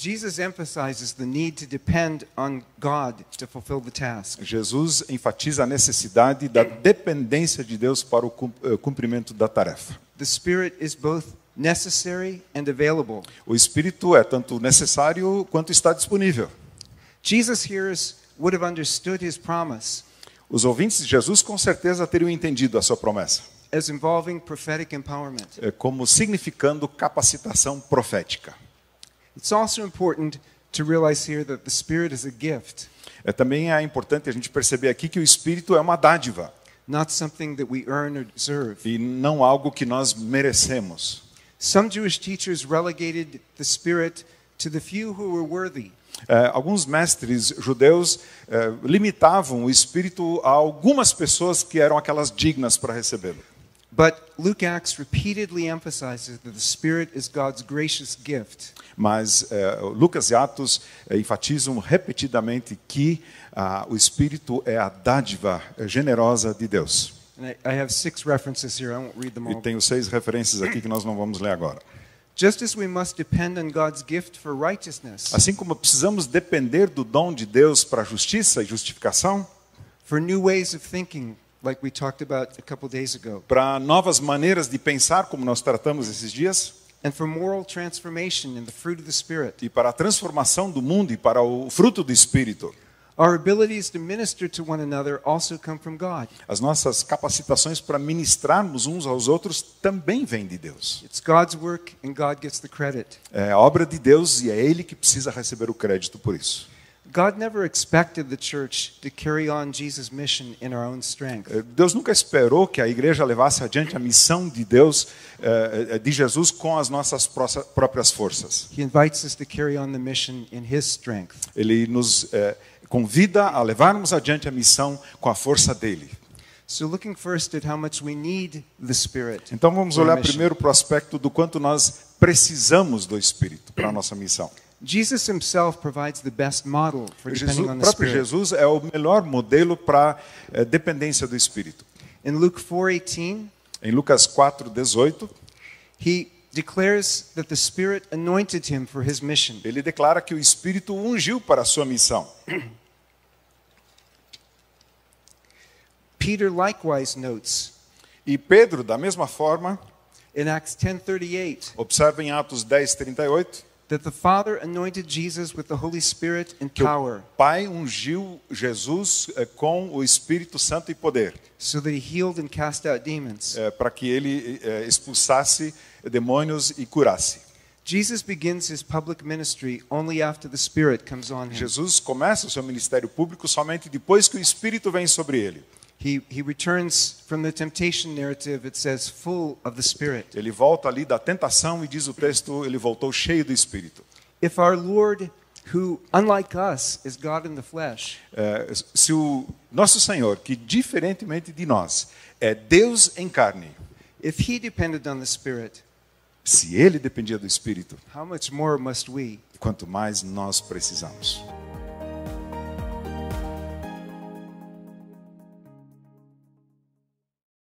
Jesus emphasizes the need to depend on God to fulfill the task. Jesus enfatiza a necessidade da dependência de Deus para o eh, cumprimento da tarefa. The Spirit is both necessary and available. O Espírito é tanto necessário quanto está disponível. Jesus' hearers would have understood his promise Os ouvintes de Jesus com certeza teriam entendido a sua promessa, as involving prophetic empowerment. eh, como significando capacitação profética. It's also important to realize here that the Spirit is a gift, É, também é importante a gente perceber aqui que o Espírito é uma dádiva not something that we earn or deserve. e não algo que nós merecemos. Some Jewish teachers relegated the Spirit to the few who were worthy. É, alguns mestres judeus é, limitavam o Espírito a algumas pessoas que eram aquelas dignas para recebê-lo. But Luke Acts repeatedly emphasizes that the Spirit is God's gracious gift. Mas é, Lucas e Atos é, enfatizam repetidamente que ah, o Espírito é a dádiva é, generosa de Deus. And I, I have six references here. I won't read them E all. tenho seis referências aqui que nós não vamos ler agora. Just as we must depend on God's gift for righteousness, Assim como precisamos depender do dom de Deus para a justiça e justificação, for new ways of thinking, like we talked about a couple days ago, para novas maneiras de pensar, como nós tratamos esses dias, and for moral transformation in the fruit of the Spirit, e para a transformação do mundo e para o fruto do Espírito. our abilities to minister to one another also come from God. As nossas capacitações para ministrarmos uns aos outros também vêm de Deus. It's God's work, and God gets the credit. É a obra de Deus e é Ele que precisa receber o crédito por isso. God never expected the church to carry on Jesus' mission in our own strength. Deus nunca esperou que a igreja levasse adiante a missão de Deus, é, é, de Jesus, com as nossas pró- próprias forças. He invites us to carry on the mission in His strength. Ele nos é, convida a levarmos adiante a missão com a força dele. So, looking first at how much we need the Spirit. Então vamos olhar primeiro para o aspecto do quanto nós precisamos do Espírito para a nossa missão. Jesus himself provides the best model for Jesus, on the próprio Spirit. Jesus é o melhor modelo para a dependência do Espírito. In Luke 4:18, Em Lucas 4, 18, he declares that the Spirit anointed him for his mission. ele declara que o Espírito o ungiu para a sua missão. Peter likewise notes E Pedro, da mesma forma, in Acts 10:38 observa em Atos 10, 38, that the Father anointed Jesus with the Holy Spirit and que o power Pai ungiu Jesus eh, com o Espírito Santo e poder, so that he healed and cast out demons. eh, para que ele eh, expulsasse demônios e curasse. Jesus begins his public ministry only after the Spirit comes on him. Jesus começa o seu ministério público somente depois que o Espírito vem sobre ele. He, he returns from the temptation narrative, it says, full of the Spirit. Ele volta ali da tentação e diz o texto, ele voltou cheio do Espírito. If our Lord, who, unlike us, is God in the flesh, É, se o nosso Senhor, que diferentemente de nós, é Deus em carne, if he depended on the Spirit, se ele dependia do Espírito, how much more must we? quanto mais nós precisamos.